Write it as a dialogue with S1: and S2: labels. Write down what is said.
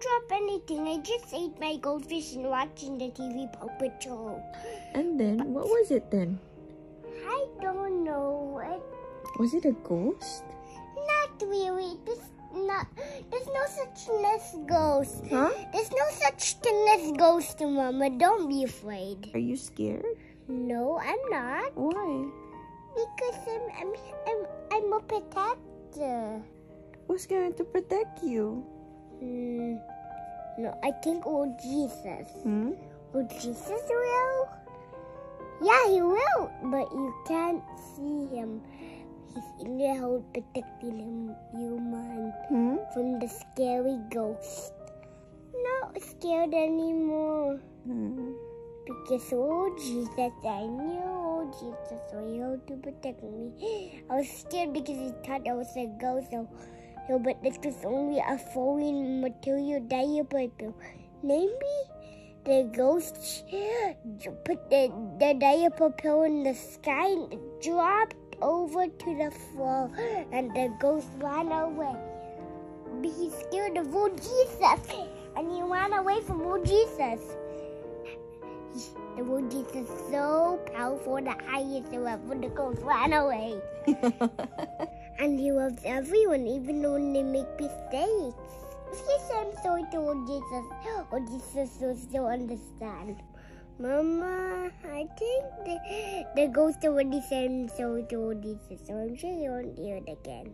S1: drop anything. I just ate my goldfish and watching the TV Paw Patrol.
S2: And then, what was it then?
S1: I don't know. It,
S2: Was it a ghost?
S1: not really. This not. There's no such thing as ghost.
S2: Huh?
S1: There's no such thing as ghost, Mama. Don't be afraid.
S2: Are you scared?
S1: No, I'm not.
S2: Why?
S1: Because I'm I'm I'm, I'm a protector.
S2: Who's going to protect you?
S1: Hmm. No, I think old Jesus.
S2: Hmm?
S1: Will Jesus will? Yeah, he will, but you can't see him. He's in the house protecting him, human,
S2: Hmm?
S1: from the scary ghost. Not scared anymore.
S2: Hmm.
S1: Because oh Jesus, I knew oh Jesus was here to protect me. I was scared because he thought I was a ghost. So, so but this was only a foreign material diaper pill. Maybe the ghost put the, the diaper pill in the sky and dropped over to the floor and the ghost ran away. But he's scared of old Jesus and he ran away from old Jesus. The old Jesus is so powerful, the highest ever, the ghost ran away. And he loves everyone, even when they make mistakes. If you say I'm sorry to old Jesus, old Jesus will still understand. Mama, I think the, the ghost already said I'm sorry to old Jesus, so I'm sure he won't do it again.